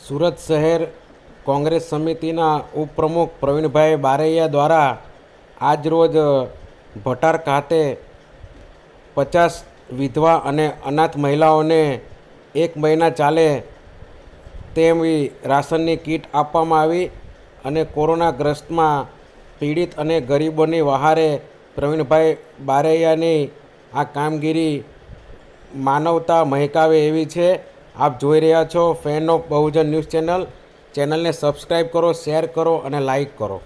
સુરત શહેર કોંગ્રેસ સમિતિના ઉપપ્રમુખ પ્રવીણભાઈ બારૈયા દ્વારા આજરોજ ભટાર ખાતે પચાસ વિધવા અને અનાથ મહિલાઓને એક મહિના ચાલે તેવી રાશનની કીટ આપવામાં આવી અને કોરોનાગ્રસ્તમાં પીડિત અને ગરીબોની વહારે પ્રવીણભાઈ બારૈયાની આ કામગીરી માનવતા મહેકાવે એવી છે. આપ જોઈ રહ્યા છો fan of Bahujan news channel. ચેનલને સબસ્ક્રાઈબ કરો, શેર કરો અને લાઈક કરો.